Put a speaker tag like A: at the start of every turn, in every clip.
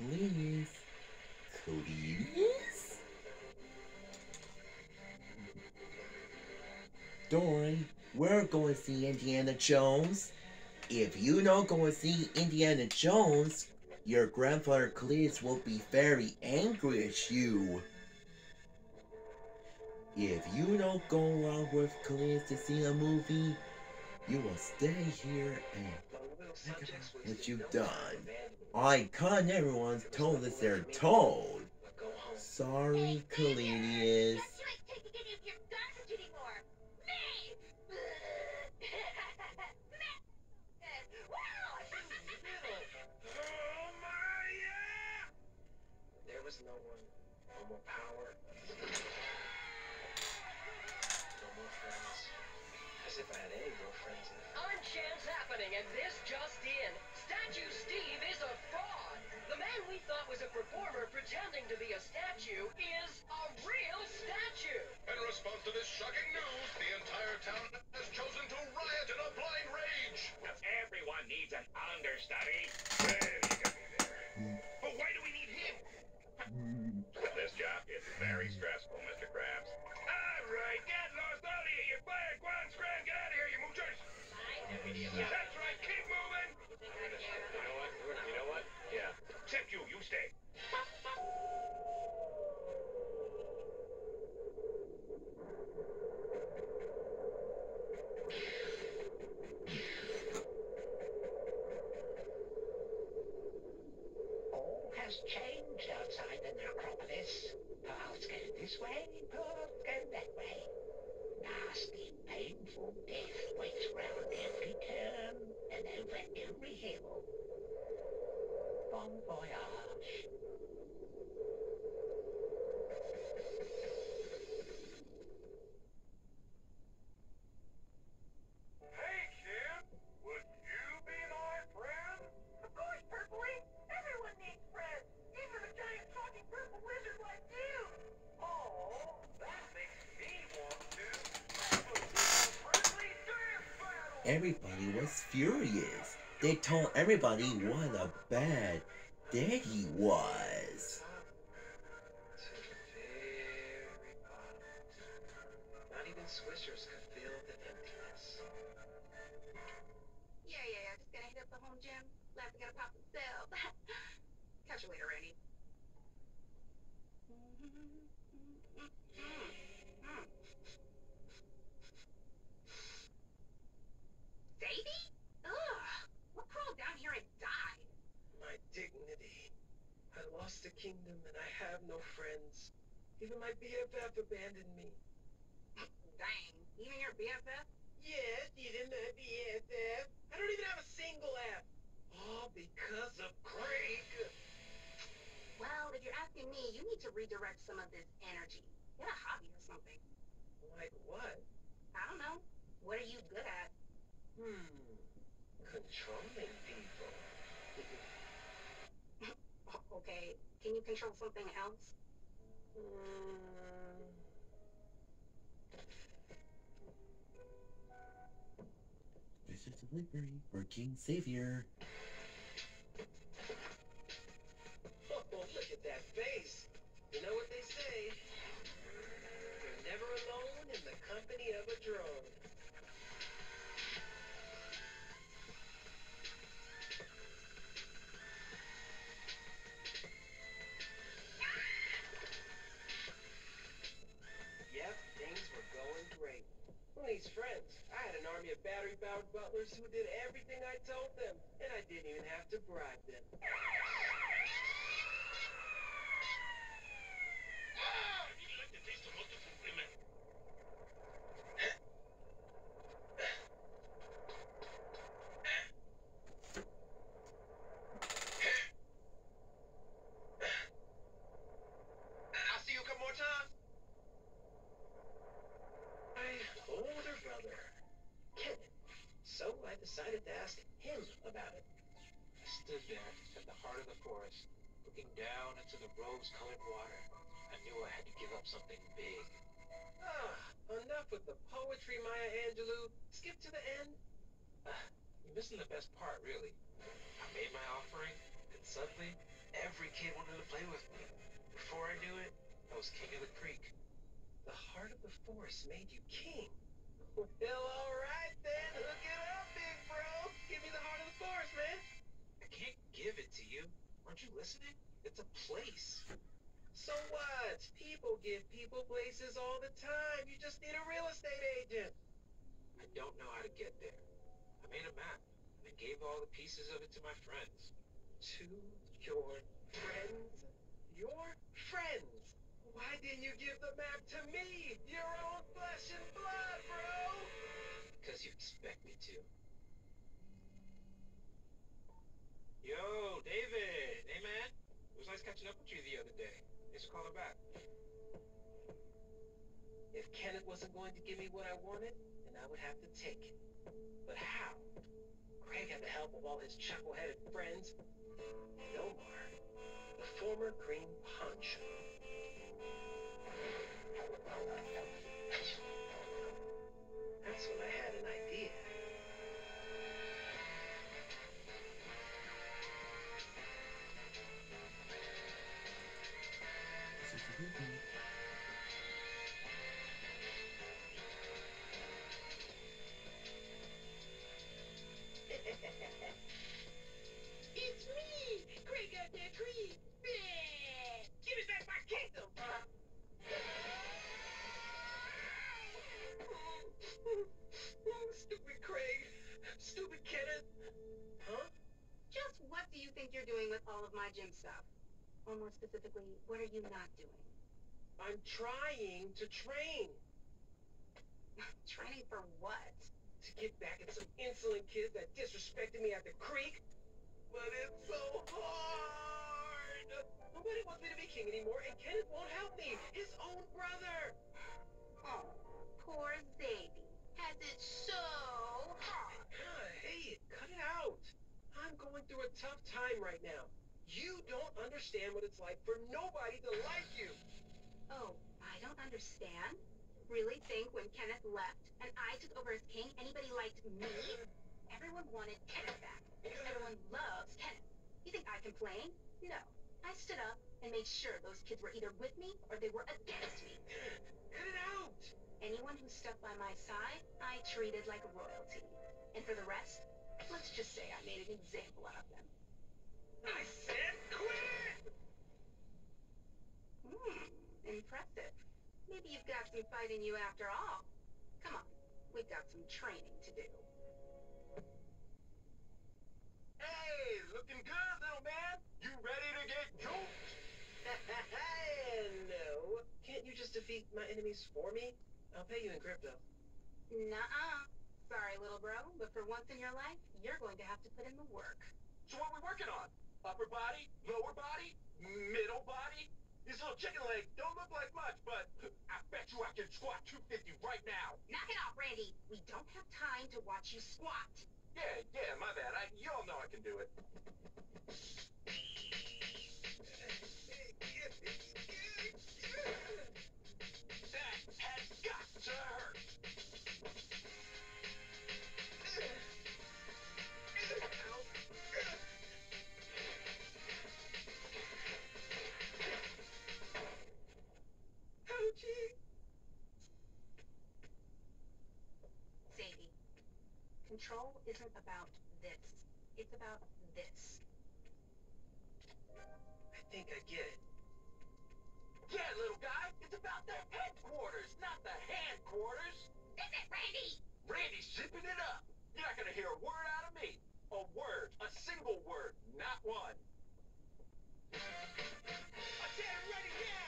A: Cletus. Please? Dory, we're going to see Indiana Jones. If you don't go and see Indiana Jones, your grandfather Cletus will be very angry at you. If you don't go along with Cletus to see a movie, you will stay here and what you've done. I con everyone's told us they're told. Sorry, Cletus.
B: And this just in. Statue Steve is a fraud. The man we thought was a performer pretending to be a statue is a real statue.
C: In response to this shocking news, the entire town has chosen to riot in a blind rage.
D: Everyone needs an understudy.
E: The necropolis. Paths go this way, paths go that way. Nasty, painful death waits round every turn and over every hill. Bon voyage.
A: Everybody was furious. They told everybody what a bad dad he was.
F: Yeah, yeah. Just gonna hit up the home gym. Gonna pop. Catch you later, Randy. Mm-hmm. Mm-hmm. Mm-hmm. Davy? Ugh! What crawled down here and died?
G: My dignity. I lost the kingdom and I have no friends. Even my BFF abandoned me.
F: Dang. Even your BFF?
G: Yes, even my BFF. I don't even have a single app. All because of Craig.
F: Well, if you're asking me, you need to redirect some of this energy. Get a hobby or something.
G: Like what?
F: I don't know. What are you good at?
G: Hmm. Controlling people.
F: Okay, can you control something else?
G: Hmm.
A: This is delivery for King Xavier.
G: Oh, look at that face. You know what they say? You're never alone in the company of a drone. Friends? I had an army of battery-powered butlers who did everything I told them, and I didn't even have to bribe them.
C: I'll see you a couple more times.
G: My brother, So I decided to ask him about it.
H: I stood there at the heart of the forest, looking down into the rose-colored water. I knew I had to give up something big.
G: Ah, enough with the poetry, Maya Angelou. Skip to the end.
H: You're missing the best part, really. I made my offering, and suddenly, Every kid wanted to play with me. Before I knew it, I was king of the creek.
G: The heart of the forest made you king. Well, alright then. Hook it up, big bro. Give me the heart of the forest, man.
H: I can't give it to you. Aren't you listening? It's a place.
G: So what? People give people places all the time. You just need a real estate agent.
H: I don't know how to get there. I made a map and gave all the pieces of it to my friends.
G: To your friends? Your friends? Why didn't you give the map to me? Your own flesh and blood!
H: Because you expect me to. Yo, David! Hey, man. It was nice catching up with you the other day. Thanks for calling back.
G: If Kenneth wasn't going to give me what I wanted, then I would have to take it. But how? Craig had the help of all his chuckle-headed friends. And Omar, the former Green Poncho.
F: Doing with all of my gym stuff? Or more specifically, what are you not doing?
G: I'm trying to train
F: Training for what?
G: to get back at some insolent kids that disrespected me at the creek. But it's so hard. Nobody wants me to be king anymore, and Kenneth won't help me. His own brother.
F: Oh, poor Zadie. Has it so hard.
G: Hey, cut it out. I'm going through a tough time right now. You don't understand what it's like for nobody to like you.
F: Oh, I don't understand. Really think when Kenneth left and I took over as king, anybody liked me? Everyone wanted Kenneth back because everyone loves Kenneth. You think I complained? No. I stood up and made sure those kids were either with me or they were against me.
G: Cut it out.
F: Anyone who stuck by my side, I treated like royalty. And for the rest, let's just say I made an example out of them.
G: I said quit.
F: Hmm, impressive. Maybe you've got some fight in you after all. Come on, we've got some training to do.
C: Hey, looking good, little man. You ready to get juked?
G: no. Can't you just defeat my enemies for me? I'll pay you in crypto.
F: Nuh-uh. Sorry, little bro, but for once in your life, you're going to have to put in the work.
C: So what we working on? Upper body, lower body, middle body? These little chicken legs don't look like much, but I bet you I can squat 250 right now.
F: Knock it off, Randy. We don't have time to watch you squat.
C: Yeah, yeah, my bad. I, you all know I can do it.
F: Control isn't about this. It's about this.
G: I think I get it.
C: Yeah, little guy, it's about the headquarters, not the hand quarters.
F: Is it, Randy?
C: Randy's zipping it up. You're not gonna hear a word out of me. A word, a single word, not one.
D: I said I'm ready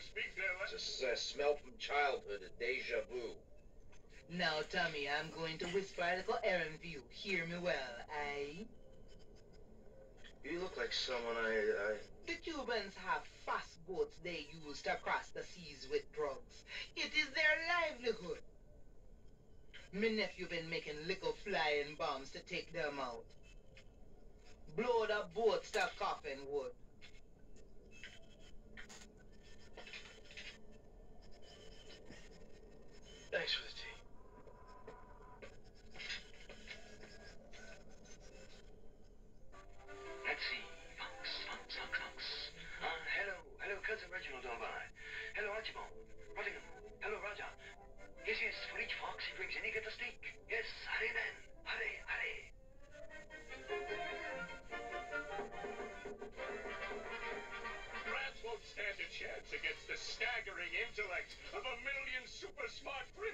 I: just how to speak their language.
J: It's a uh, smell from childhood, a deja vu.
K: Now, Tommy, I'm going to whisper a little errand for you. Hear me well, eh?
J: You look like someone I, I...
K: The Cubans have fast boats they use to cross the seas with drugs. It is their livelihood. Me nephew been making little flying bombs to take them out. Blow the boats to coffin wood.
I: Chance against the staggering intellect of a million super smart criminal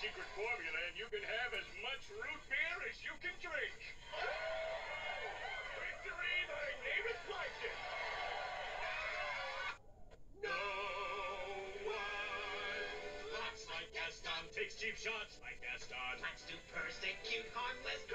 I: secret formula and you can have as much root beer as you can drink. Victory, my name is Plankton. No one laughs like Gaston, takes cheap shots like Gaston.
B: Let's do persecute harmless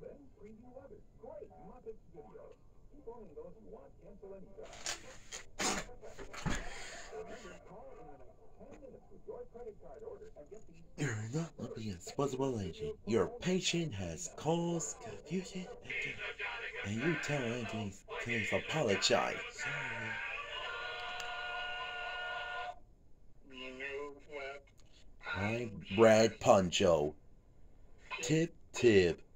I: Then preview others. Great Muppets videos. Keep owning those you want. Cancel anytime. Remember, call in the next 10 minutes with your credit card order and get these
A: You're not looking at disposable agent. Your patient has caused confusion and, and you tell Anthony to apologize. Sorry.
L: You know what?
A: I'm Brad Poncho. Tip, tip.